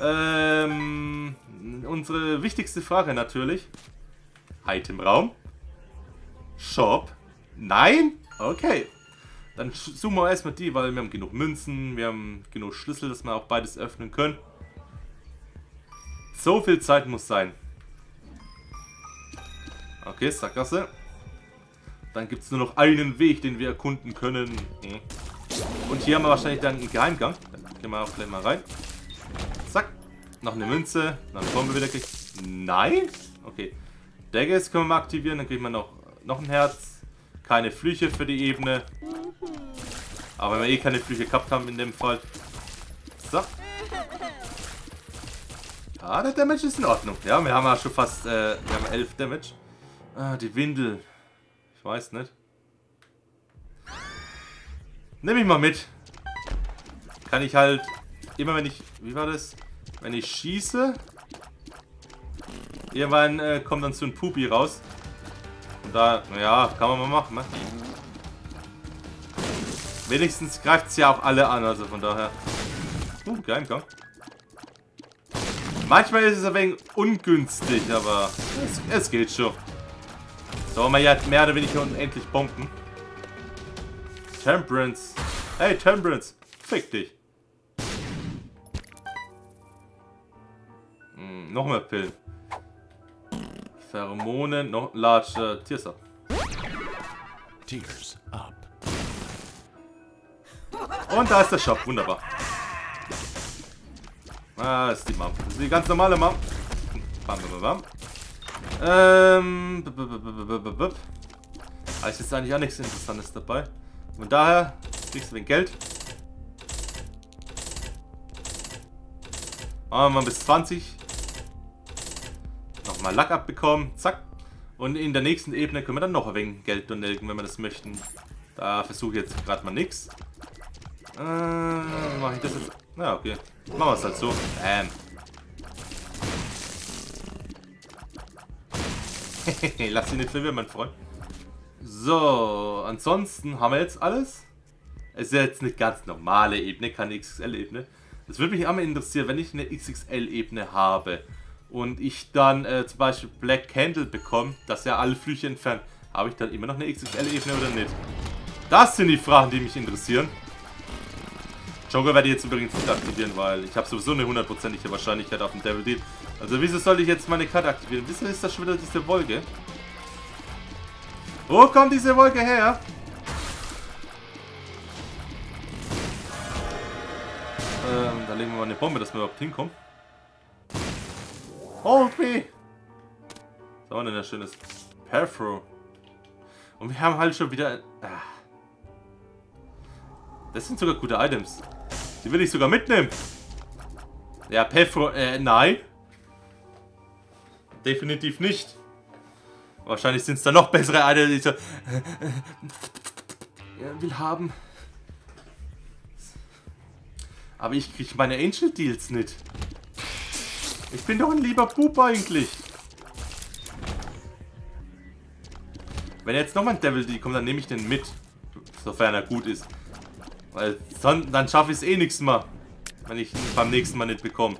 S1: Ähm, unsere wichtigste Frage natürlich. Itemraum. Shop. Nein? Okay. Dann zoomen wir erstmal die, weil wir haben genug Münzen, wir haben genug Schlüssel, dass wir auch beides öffnen können. So viel Zeit muss sein. Okay, Sackgasse. Dann gibt es nur noch einen Weg, den wir erkunden können. Hm. Und hier haben wir wahrscheinlich dann einen Geheimgang. Dann gehen wir auch gleich mal rein. Zack. Noch eine Münze. Noch eine Bombe wieder gekriegt. Nein? Okay. Daggers können wir mal aktivieren. Dann kriegen wir noch, noch ein Herz. Keine Flüche für die Ebene. Aber wenn wir eh keine Flüche gehabt haben in dem Fall. So. Ah, der Damage ist in Ordnung. Ja, wir haben ja schon fast, äh, wir haben 11 Damage. Ah, die Windel. Ich weiß nicht. Nimm ich mal mit. Kann ich halt immer wenn ich... Wie war das? Wenn ich schieße... Irgendwann äh, kommt dann so ein Pupi raus. Und da, naja, kann man mal machen, ne? Wenigstens greift es ja auch alle an, also von daher. Uh, geil, komm. Manchmal ist es ein wenig ungünstig, aber es, es geht schon. So, wir ja mehr oder weniger unendlich Bomben. Temperance. Hey, Temperance. Fick dich. Hm, noch mehr Pillen. Pheromone, noch large uh, Tears up. Tears up. Und da ist der Shop, wunderbar. Ah, ist die Mom. Das ist die ganz normale Mom. Bam, bam, bam. Ähm. B -b -b da ist jetzt eigentlich auch nichts Interessantes dabei. Und daher kriegst du den Geld. Machen wir mal bis 20. Nochmal Lack abbekommen. Zack. Und in der nächsten Ebene können wir dann noch ein wenig Geld donelgen, wenn wir das möchten. Da versuche ich jetzt gerade mal nichts. Äh, mache ich das jetzt? Na, okay. Machen wir es halt so. Bam. *laughs* Lass ihn nicht verwirren, mein Freund. So, ansonsten haben wir jetzt alles. Es ist jetzt eine ganz normale Ebene, keine XXL-Ebene. Das würde mich mal interessieren, wenn ich eine XXL-Ebene habe und ich dann äh, zum Beispiel Black Candle bekomme, dass er alle Flüche entfernt, habe ich dann immer noch eine XXL-Ebene oder nicht? Das sind die Fragen, die mich interessieren. Joker werde ich jetzt übrigens nicht aktivieren, weil ich habe sowieso eine hundertprozentige Wahrscheinlichkeit auf dem Devil Deal. Also wieso soll ich jetzt meine Karte aktivieren? Wieso ist das schon wieder diese Wolke? Wo kommt diese Wolke her? Ähm, da legen wir mal eine Bombe, dass wir überhaupt hinkommen. Hold me! So, denn ein schönes Perfro. Und wir haben halt schon wieder... Ah. Das sind sogar gute Items. Die will ich sogar mitnehmen. Ja, Perfro... Äh, nein. Definitiv nicht. Wahrscheinlich sind es da noch bessere Items, die so... Er will haben. Aber ich kriege meine Angel Deals nicht. Ich bin doch ein lieber Bub eigentlich. Wenn jetzt nochmal ein Devil Deal kommt, dann nehme ich den mit. Sofern er gut ist. Weil dann, dann schaffe ich es eh nichts mehr. Wenn ich ihn beim nächsten Mal nicht bekomme.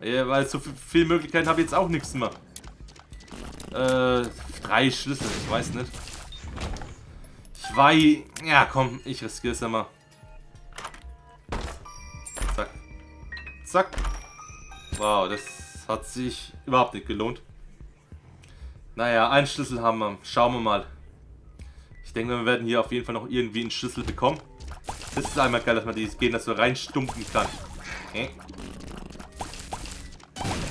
S1: Weil so viele Möglichkeiten habe ich jetzt auch nichts mehr. Äh, drei Schlüssel, ich weiß nicht. Ich weiß... Ja, komm, ich riskiere es einmal. Zack. Zack. Wow, das hat sich überhaupt nicht gelohnt. Naja, einen Schlüssel haben wir. Schauen wir mal. Ich denke, wir werden hier auf jeden Fall noch irgendwie einen Schlüssel bekommen. Das ist einmal geil, dass man dieses Gehen das so reinstumpen kann. Äh.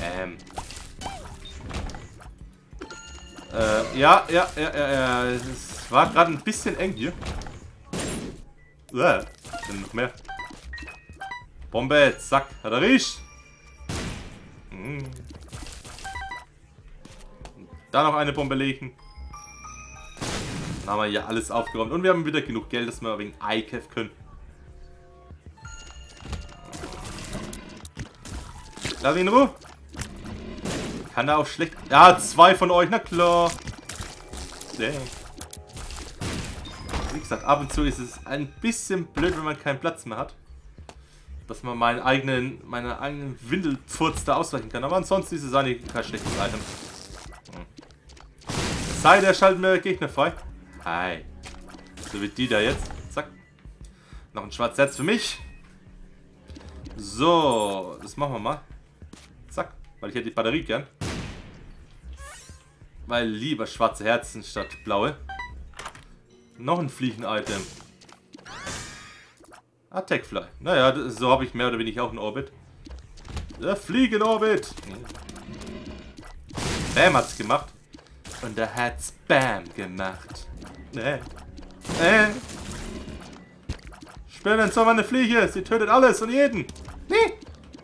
S1: Ähm. Äh, ja, ja, ja, ja, ja. Es war gerade ein bisschen eng hier. Uah, sind noch mehr. Bombe, zack, hat er riecht. Hm. Da noch eine Bombe legen. Dann haben wir hier alles aufgeräumt. Und wir haben wieder genug Geld, dass wir wegen ICAF können. Lass ihn in Ruhe. Kann er auch schlecht... Ja, zwei von euch, na klar. Dang. Wie gesagt, ab und zu ist es ein bisschen blöd, wenn man keinen Platz mehr hat. Dass man meinen eigenen, meine eigenen Windelpfurz da ausweichen kann. Aber ansonsten ist es eigentlich kein schlechtes Item. Hm. Sei, der schaltet mir Gegner frei. Hi. So wie die da jetzt. Zack. Noch ein schwarzes Herz für mich. So, das machen wir mal. Weil ich hätte die Batterie gern. Weil lieber schwarze Herzen statt blaue. Noch ein Fliegen-Item. Attackfly. Naja, so habe ich mehr oder weniger auch einen Orbit. Der Fliegen-Orbit. Bam hat's gemacht. Und er hat Spam gemacht. Äh. Äh. Spinnen so eine Fliege. Sie tötet alles und jeden. Nee.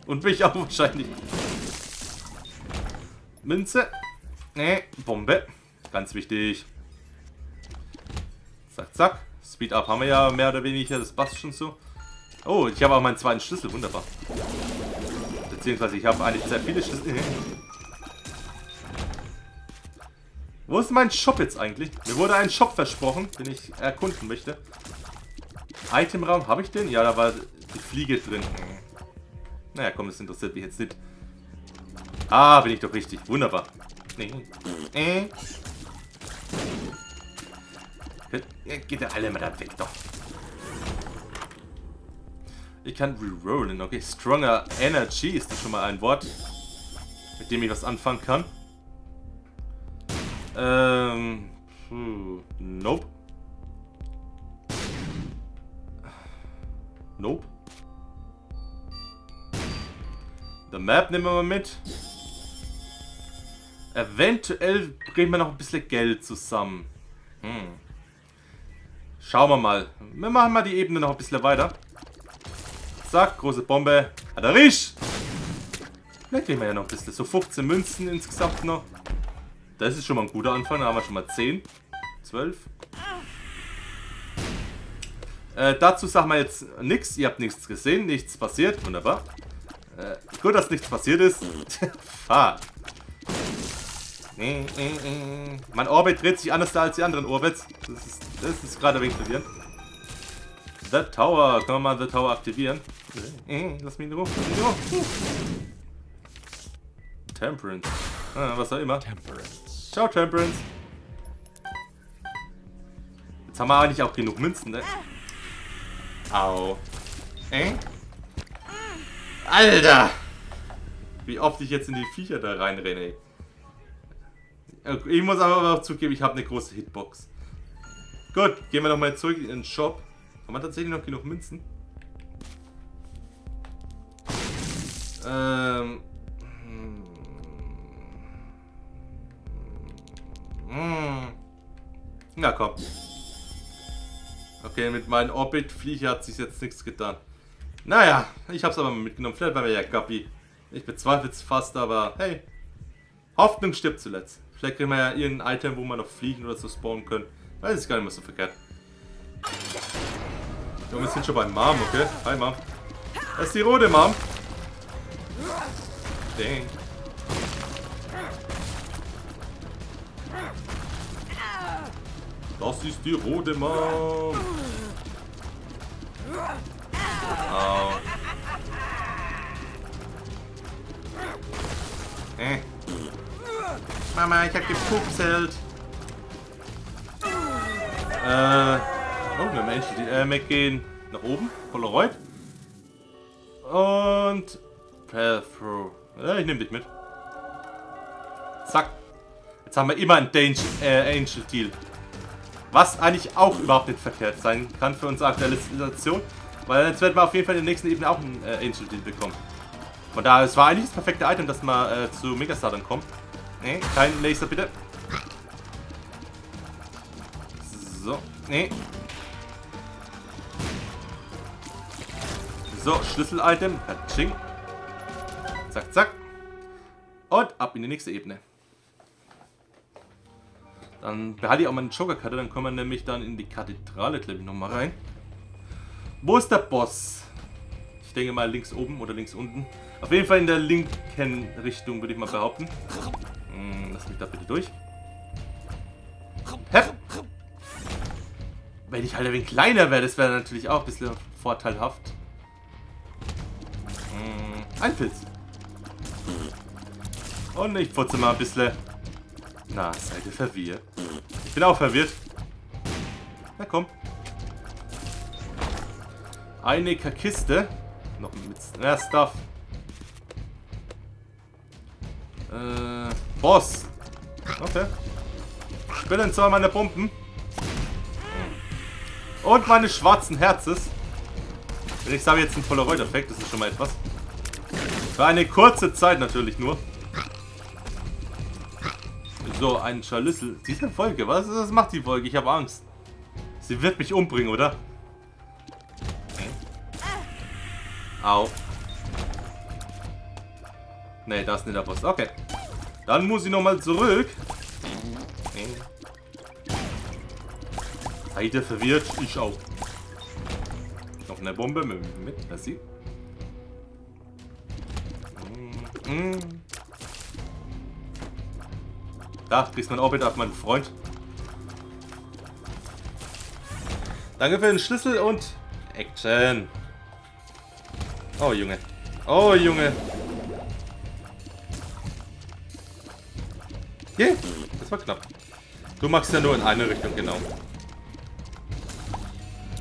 S1: Und mich auch wahrscheinlich. Münze. Nee, Bombe. Ganz wichtig. Zack, zack. Speed Up haben wir ja mehr oder weniger. Das passt schon so. Oh, ich habe auch meinen zweiten Schlüssel. Wunderbar. Beziehungsweise ich habe eigentlich sehr viele Schlüssel. *laughs* Wo ist mein Shop jetzt eigentlich? Mir wurde ein Shop versprochen, den ich erkunden möchte. Itemraum, habe ich den? Ja, da war die Fliege drin. Naja, komm, das interessiert mich jetzt nicht. Ah, bin ich doch richtig. Wunderbar. Äh. Geht der alle mal da weg, doch. Ich kann rerollen, okay. Stronger Energy ist das schon mal ein Wort, mit dem ich was anfangen kann. Ähm. Puh, nope. Nope. The Map nehmen wir mal mit. Eventuell bringen wir noch ein bisschen Geld zusammen. Hm. Schauen wir mal. Wir machen mal die Ebene noch ein bisschen weiter. Zack, große Bombe. Hat er riecht. Dann kriegen wir ja noch ein bisschen. So 15 Münzen insgesamt noch. Das ist schon mal ein guter Anfang. Da haben wir schon mal 10. 12. Äh, dazu sagen wir jetzt nichts. Ihr habt nichts gesehen, nichts passiert. Wunderbar. Äh, gut, dass nichts passiert ist. *laughs* Mein Orbit dreht sich anders als die anderen Orbits. Das ist, das ist gerade wenig verwirrend. The Tower. Können wir mal The Tower aktivieren? Lass mich in Ruhe. Lass mich in Ruhe. Temperance. Ah, was auch immer. Temperance. Ciao, Temperance. Jetzt haben wir eigentlich auch genug Münzen, ne? Au. Äh? Alter! Wie oft ich jetzt in die Viecher da reinrenne. Ich muss aber auch zugeben, ich habe eine große Hitbox. Gut, gehen wir nochmal zurück in den Shop. Haben wir tatsächlich noch genug Münzen? Ähm. Hm. Na komm. Okay, mit meinem Orbit-Flieger hat sich jetzt nichts getan. Naja, ich hab's aber mal mitgenommen. Vielleicht war wir ja Gappi. Ich bezweifle es fast, aber hey. Hoffnung stirbt zuletzt. Vielleicht kriegen wir ja irgendein Item, wo man noch fliegen oder so spawnen können. Weiß ich gar nicht mehr so verkehrt. Und wir sind schon beim Mom, okay? Hi Mom. Das ist die rote Mom. Dang. Das ist die rote Mom. Au. Mama, ich hab gepupselt. Äh. Oh, wir haben endlich äh, wir gehen nach oben. Polaroid. Und. Pathrough. Ja, ich nehme dich mit. Zack. Jetzt haben wir immer ein Danger, äh, Angel Deal. Was eigentlich auch überhaupt nicht verkehrt sein kann für unsere aktuelle Situation. Weil jetzt werden wir auf jeden Fall in der nächsten Ebene auch ein äh, Angel Deal bekommen. Von daher, es war eigentlich das perfekte Item, dass man äh, zu Megastar dann kommt. Nee, kein Laser bitte. So, nee. So, Schlüssel-Item. Ching. Zack, zack. Und ab in die nächste Ebene. Dann behalte ich auch meine Joker-Karte, dann kommen wir nämlich dann in die Kathedrale, glaube ich, nochmal rein. Wo ist der Boss? Ich denke mal links oben oder links unten. Auf jeden Fall in der linken Richtung, würde ich mal behaupten. Hm, lass mich da bitte durch. Hep. Wenn ich halt ein wenig kleiner wäre, das wäre natürlich auch ein bisschen vorteilhaft. Hm, ein Pilz. Und ich putze mal ein bisschen. Na, seid ihr verwirrt? Ich bin auch verwirrt. Na komm. Eine Kiste. Noch mit mehr Stuff. Äh, Boss. Okay. Bin zwar meine Pumpen. Und meine schwarzen Herzes. Wenn ich sage jetzt ein Polaroid-Effekt, das ist schon mal etwas. Für eine kurze Zeit natürlich nur. So, ein Scharlüssel. Diese Folge, was, was macht die Folge? Ich habe Angst. Sie wird mich umbringen, oder? Au. Ne, das ist nicht der Boss. Okay. Dann muss ich nochmal zurück. Seid ihr verwirrt? Ich auch. Noch eine Bombe mit, Merci. Da, kriegst du ein Orbit auf meinen Freund. Danke für den Schlüssel und Action. Oh, Junge. Oh, Junge. Yeah, das war knapp. Du machst ja nur in eine Richtung, genau.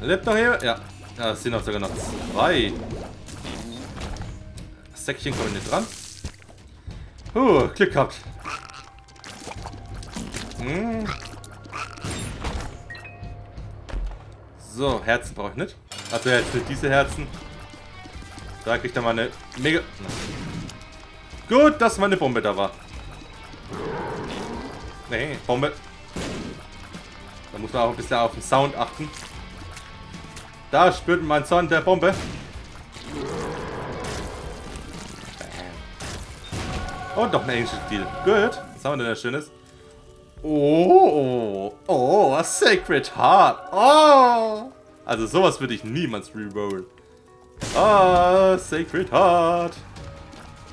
S1: Lebt noch hier? Ja. Ja, es sind auch sogar noch zwei. Das Säckchen kommt nicht dran. Huh, Glück gehabt. Hm. So, Herzen brauche ich nicht. Also jetzt für diese Herzen. Da kriegt er mal eine mega... Gut, dass meine Bombe da war. Nee, Bombe. Da muss man auch ein bisschen auf den Sound achten. Da spürt man Sound der Bombe. Und doch ein Angel Deal. Gut. Was haben wir denn da Schönes? Oh, oh, a Sacred Heart. Oh. Also sowas würde ich niemals rerollen. Ah, Sacred Heart.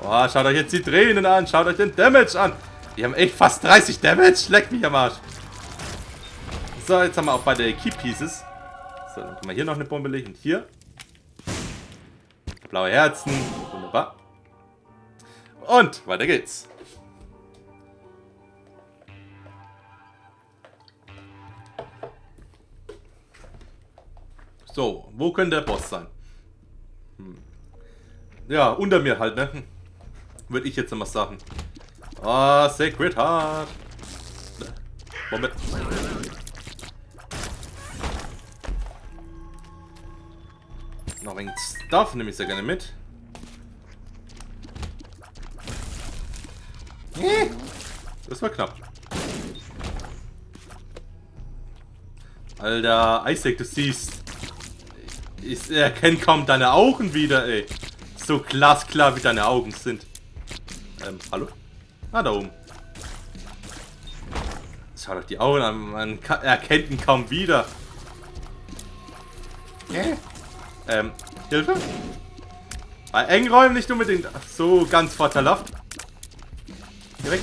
S1: Oh, schaut euch jetzt die Tränen an. Schaut euch den Damage an. Die haben echt fast 30 Damage. Leckt mich am Arsch. So, jetzt haben wir auch beide Key Pieces. So, dann können wir hier noch eine Bombe legen. Und hier. Blaue Herzen. Wunderbar. Und weiter geht's. So, wo könnte der Boss sein? Ja, unter mir halt, ne? Würde ich jetzt mal sagen. Ah, oh, Sacred Heart. Bombe. Noch ein Stuff nehme ich sehr gerne mit. Das war knapp. Alter, Isaac, du siehst. Ich erkenne kaum deine Augen wieder, ey. So glasklar wie deine Augen sind. Ähm, hallo? Ah, da oben. Schau doch die Augen an, man erkennt ihn kaum wieder. Äh? Ähm, Hilfe? Bei Engräumen nicht unbedingt so ganz vorteilhaft. Geh weg.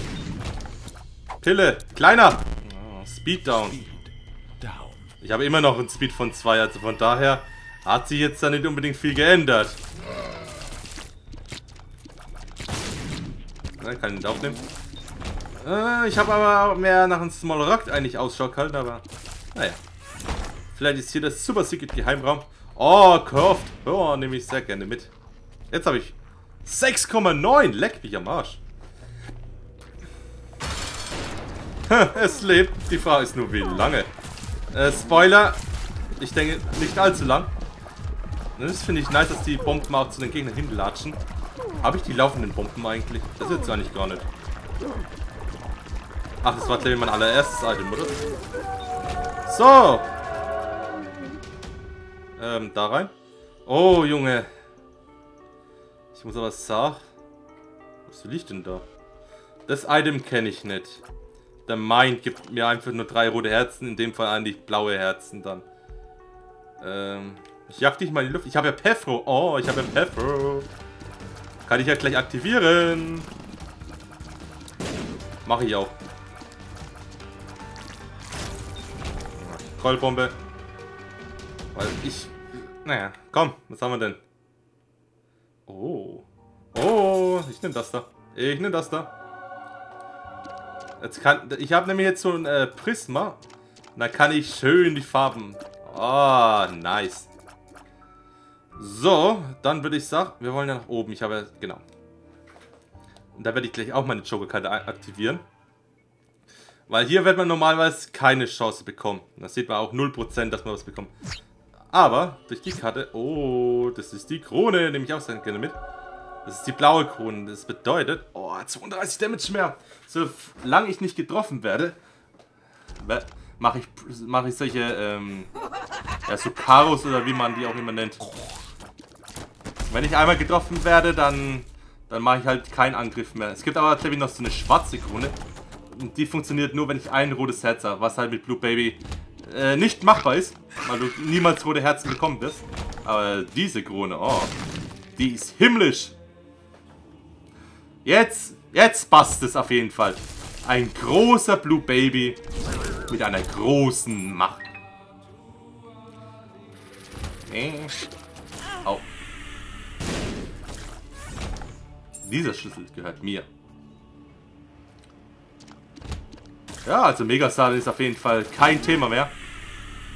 S1: Pille, kleiner. Oh, Speed down. Ich habe immer noch einen Speed von 2, also von daher hat sich jetzt da nicht unbedingt viel geändert. Na, kann ich den aufnehmen. Äh, ich habe aber mehr nach einem Small Rock eigentlich Ausschau gehalten, aber naja. Vielleicht ist hier das Super Secret Geheimraum. Oh, Curved. Oh, nehme ich sehr gerne mit. Jetzt habe ich 6,9. Leck mich am Arsch. *laughs* es lebt. Die Frage ist nur, wie lange. Äh, Spoiler. Ich denke, nicht allzu lang. Das finde ich nice, dass die Bomben auch zu den Gegnern hinlatschen. Habe ich die laufenden Bomben eigentlich? Das ist jetzt eigentlich gar nicht. Ach, das war glaube ich mein allererstes Item, oder? So. Ähm, da rein. Oh, Junge. Ich muss aber sagen. Was liegt denn da? Das Item kenne ich nicht. Der Mind gibt mir einfach nur drei rote Herzen. In dem Fall eigentlich blaue Herzen dann. Ähm, ich jag dich mal in die Luft. Ich habe ja Pefro. Oh, ich habe ja Pefro. Kann ich ja gleich aktivieren. Mache ich auch. Keulbombe. Weil ich... Naja, komm, was haben wir denn? Oh. Oh, ich nehme das da. Ich nehme das da. Jetzt kann, ich habe nämlich jetzt so ein äh, Prisma. Da kann ich schön die Farben. Oh, nice. So, dann würde ich sagen, wir wollen ja nach oben. Ich habe ja, genau. Und da werde ich gleich auch meine Joker-Karte aktivieren. Weil hier wird man normalerweise keine Chance bekommen. Da sieht man auch 0%, dass man was bekommt. Aber durch die Karte... Oh, das ist die Krone. Nehme ich auch sehr gerne mit. Das ist die blaue Krone. Das bedeutet... Oh, 32 Damage mehr. Solange ich nicht getroffen werde, mache ich, mach ich solche... Ähm, ja, so Karos oder wie man die auch immer nennt. Wenn ich einmal getroffen werde, dann, dann mache ich halt keinen Angriff mehr. Es gibt aber glaube noch so eine schwarze Krone. Und die funktioniert nur, wenn ich ein rotes Herz habe, was halt mit Blue Baby äh, nicht machbar ist, weil du niemals rote Herzen bekommen wirst. Aber diese Krone, oh, die ist himmlisch. Jetzt, jetzt passt es auf jeden Fall. Ein großer Blue Baby mit einer großen Macht. Nee. Oh. Dieser Schlüssel gehört mir. Ja, also Megastar ist auf jeden Fall kein Thema mehr.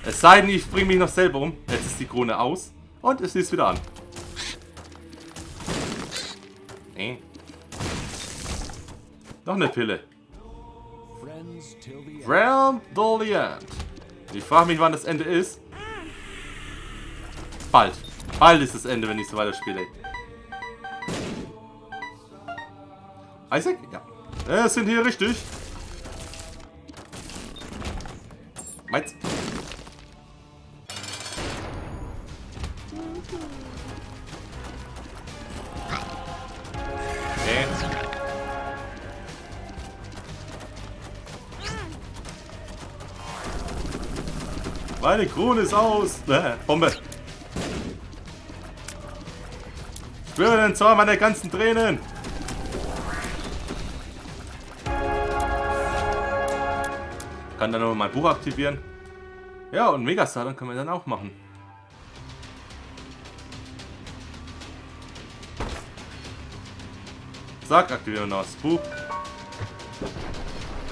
S1: Es sei denn, ich bringe mich noch selber um. Jetzt ist die Krone aus. Und es ist wieder an. Nee. Noch eine Pille. Realm till the end. Ich frage mich, wann das Ende ist. Bald. Bald ist das Ende, wenn ich so weiterspiele. Isaac? Ja. Wir sind hier richtig. Meins. Meine Krone ist aus. *laughs* Äh, Bombe. Spüre den Zorn meiner ganzen Tränen. Kann dann noch mein Buch aktivieren. Ja, und Megastar, dann können wir dann auch machen. Sag, aktivieren wir noch das Buch.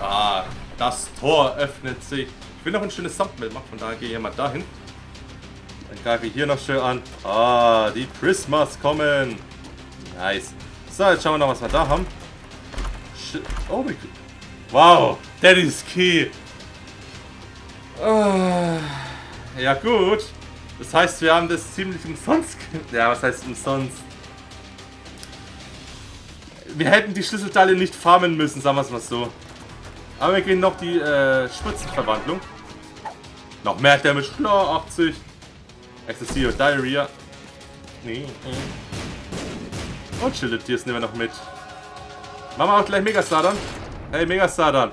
S1: Ah, das Tor öffnet sich. Ich will noch ein schönes Thumbnail machen, von daher gehe ich mal dahin. Dann greife ich hier noch schön an. Ah, die Prismas kommen. Nice. So, jetzt schauen wir noch, was wir da haben. Sch oh, Wow, is key. Uh, ja gut. Das heißt, wir haben das ziemlich umsonst. *laughs* Ja, was heißt umsonst? Wir hätten die Schlüsselteile nicht farmen müssen, sagen wir es mal so. Aber wir gehen noch die äh, Spritzenverwandlung. Noch mehr Damage, klar, 80. Ecstasy und Diarrhea. Nee. Und Shielded Tears nehmen wir noch mit. Machen wir auch gleich Megastadan. Hey, Megastadan.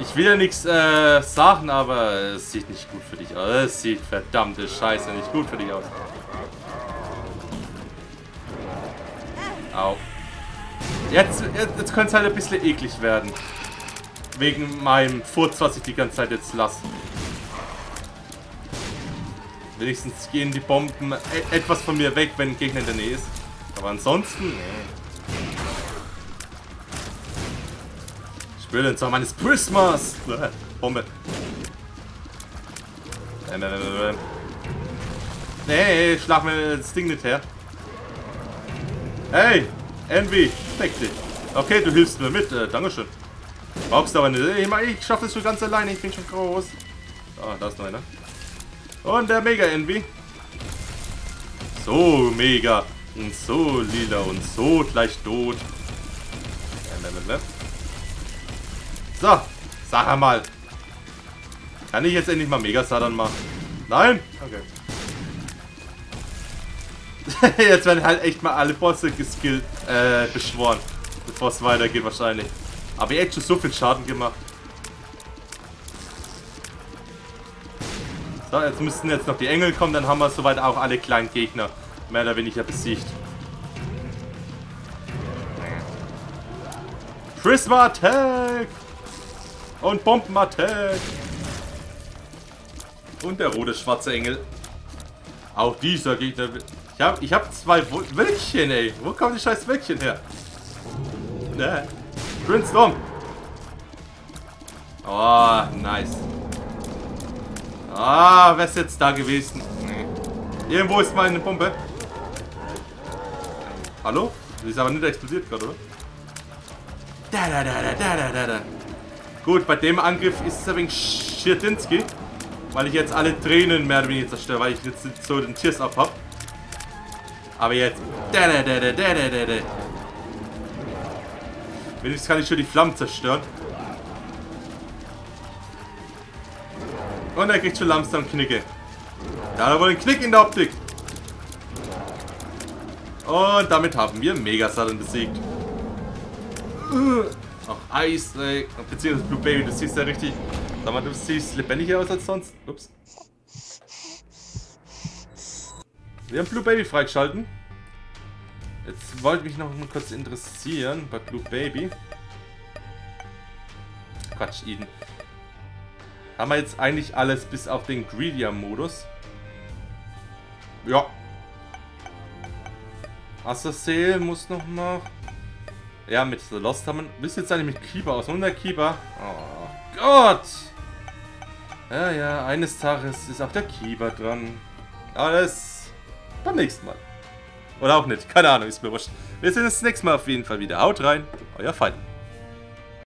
S1: Ich will ja nichts äh, sagen, aber es sieht nicht gut für dich aus. Es sieht verdammte Scheiße nicht gut für dich aus. Au. Jetzt, jetzt, jetzt könnte es halt ein bisschen eklig werden. Wegen meinem Furz, was ich die ganze Zeit jetzt lasse. Wenigstens gehen die Bomben e etwas von mir weg, wenn ein Gegner in der Nähe ist. Aber ansonsten, nee. Den Zorn meines Prismas. Bombe. Nee, schlag mir das Ding nicht her. Hey, Envy, steck dich. Okay, du hilfst mir mit, äh, Dankeschön. Brauchst aber nicht. Ich, ich schaffe es schon ganz alleine, ich bin schon groß. Ah, da ist noch einer. Und der Mega Envy. So mega. Und so lila und so gleich tot. So, sag mal. Kann ich jetzt endlich mal Mega Sadan machen? Nein? Okay. *laughs* jetzt werden halt echt mal alle Bosse geskillt, äh, beschworen. Bevor es weitergeht wahrscheinlich. Aber ihr habt schon so viel Schaden gemacht. So, jetzt müssten jetzt noch die Engel kommen, dann haben wir soweit auch alle kleinen Gegner mehr oder weniger besiegt. Prisma Attack! Und Bomben Attack! Und der rote schwarze Engel. Auch dieser Gegner. Ich habe ich hab zwei Wölkchen, ey. Wo kommen die scheiß Wölkchen her? Ne. Prince Storm. Oh, nice. Ah, wer ist jetzt da gewesen? Nee. Irgendwo ist meine Pumpe. Hallo? Die ist aber nicht explodiert gerade, oder? Da, da, da, da, da, da, da. Gut, bei dem Angriff ist es ein wenig Schirtinski. Weil ich jetzt alle Tränen mehr oder weniger zerstöre, weil ich jetzt so den Tiers ab habe. Aber jetzt. Wenigstens kann ich schon die Flammen zerstören. Und er kriegt schon langsam Knicke. Da hat er Knick in der Optik. Und damit haben wir Megasaturn besiegt. Auch Eis, äh, beziehungsweise Blue Baby, du siehst ja richtig. Sag mal, du siehst lebendiger aus als sonst. Ups. Wir haben Blue Baby freigeschalten. Jetzt wollte mich noch mal kurz interessieren bei Blue Baby. Quatsch, Eden. Haben wir jetzt eigentlich alles bis auf den Greedier-Modus? Ja. Assassin muss noch nach. Ja, mit The Lost. Wie sieht jetzt eigentlich mit Keeper aus? Und der Keeper? Oh Gott! Ja, ja, eines Tages ist auch der Keeper dran. Alles beim nächsten Mal. Oder auch nicht. Keine Ahnung, ist mir wurscht. Wir sehen uns das nächste Mal auf jeden Fall wieder. Haut rein, euer Feind.